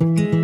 you